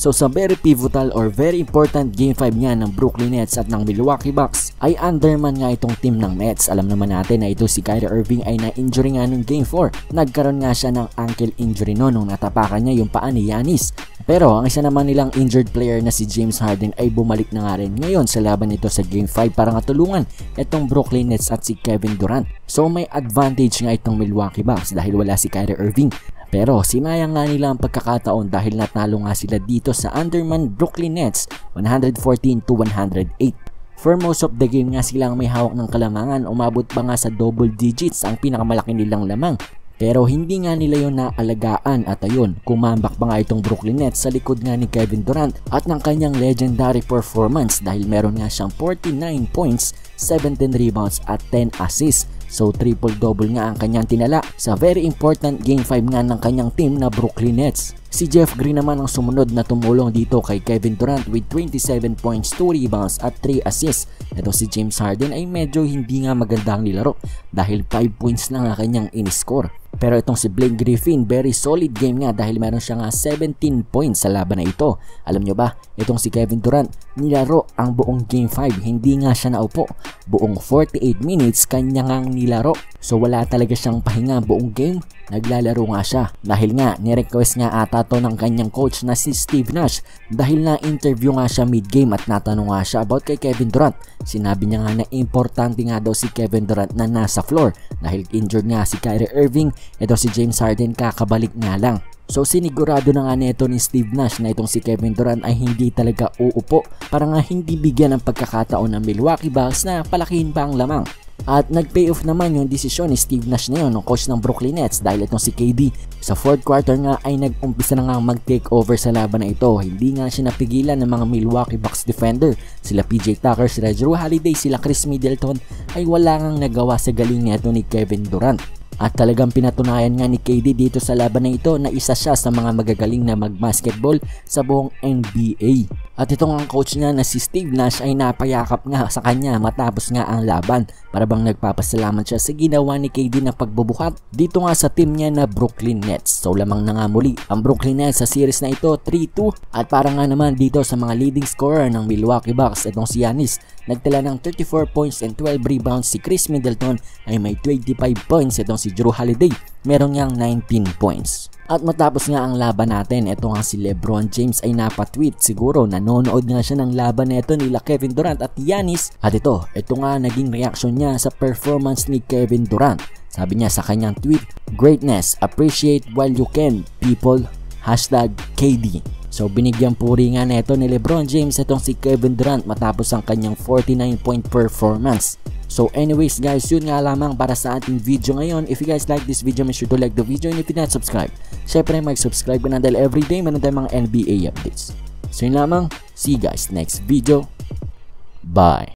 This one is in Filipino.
So sa very pivotal or very important Game 5 nga ng Brooklyn Nets at ng Milwaukee Bucks ay underman nga itong team ng Nets. Alam naman natin na ito si Kyrie Irving ay na-injury nga nung Game 4. Nagkaroon nga siya ng ankle injury no nung natapakan niya yung paa ni Giannis. Pero ang isa naman nilang injured player na si James Harden ay bumalik na nga rin ngayon sa laban nito sa Game 5 para nga tulungan itong Brooklyn Nets at si Kevin Durant. So may advantage nga itong Milwaukee Bucks dahil wala si Kyrie Irving. Pero sinayang nga nila ang pagkakataon dahil natalo nga sila dito sa Underman Brooklyn Nets 114 to 108. For most of the game nga silang may hawak ng kalamangan, umabot pa nga sa double digits ang pinakamalaki nilang lamang. Pero hindi nga nila yon naalagaan at ayun, kumambak pa nga itong Brooklyn Nets sa likod nga ni Kevin Durant at ng kanyang legendary performance dahil meron nga siyang 49 points, 17 rebounds at 10 assists So triple-double nga ang kanyang tinala sa very important Game 5 nga ng kanyang team na Brooklyn Nets. Si Jeff Green naman ang sumunod na tumulong dito kay Kevin Durant with 27 points, 2 rebounds at 3 assists. Ito si James Harden ay medyo hindi nga maganda ang nilaro dahil 5 points lang ang kanyang in-score. Pero itong si Blake Griffin, very solid game nga dahil meron siya nga 17 points sa laban na ito. Alam nyo ba, itong si Kevin Durant, nilaro ang buong game 5, hindi nga siya naupo. Buong 48 minutes, kanya ngang nilaro. So wala talaga siyang pahinga buong game, naglalaro nga siya. Dahil nga, nirequest nga ata to ng kanyang coach na si Steve Nash dahil na-interview nga siya mid-game at natanong nga siya about kay Kevin Durant. Sinabi niya nga na importante nga daw si Kevin Durant na nasa floor dahil injured nga si Kyrie Irving, ito si James Harden kakabalik nga lang. So sinigurado na nga neto ni Steve Nash na itong si Kevin Durant ay hindi talaga uupo para nga hindi bigyan ng pagkakataon ng Milwaukee Bucks na palakihin pa ang lamang. At nag-pay off naman yung desisyon ni Steve Nash na yun, coach ng Brooklyn Nets dahil itong si KD sa fourth quarter nga ay nag-umpisa na nga mag-take over sa laban na ito. Hindi nga siya napigilan ng mga Milwaukee Bucks defender. Sila PJ Tucker, sila Drew Holiday, sila Chris Middleton ay wala ngang nagawa sa galing nito ni Kevin Durant. At talagang pinatunayan nga ni KD dito sa laban na ito na isa siya sa mga magagaling na mag-basketball sa buong NBA. At itong ang coach niya na si Steve Nash ay napayakap nga sa kanya matapos nga ang laban para bang nagpapasalamat siya sa ginawa ni KD na pagbubuhat dito nga sa team niya na Brooklyn Nets. So lamang na nga muli ang Brooklyn Nets sa series na ito 3-2 at para nga naman dito sa mga leading scorer ng Milwaukee Bucks itong si Giannis nagtala ng 34 points and 12 rebounds si Chris Middleton ay may 25 points itong si Drew Holiday meron niyang 19 points. At matapos nga ang laban natin, ito nga si Lebron James ay napatweet. Siguro nanonood nga siya ng laban nito nila Kevin Durant at Giannis. At ito, ito nga naging reaction niya sa performance ni Kevin Durant. Sabi niya sa kanyang tweet, Greatness, appreciate while you can, people. Hashtag KD. So binigyan puri nga neto ni Lebron James itong si Kevin Durant matapos ang kanyang 49 point performance. So anyways guys, yun nga lamang para sa ating video ngayon. If you guys like this video, make sure to like the video and if you not subscribe, syempre mag-subscribe na dahil everyday meron tayong mga NBA updates. So yun lamang, see you guys next video. Bye!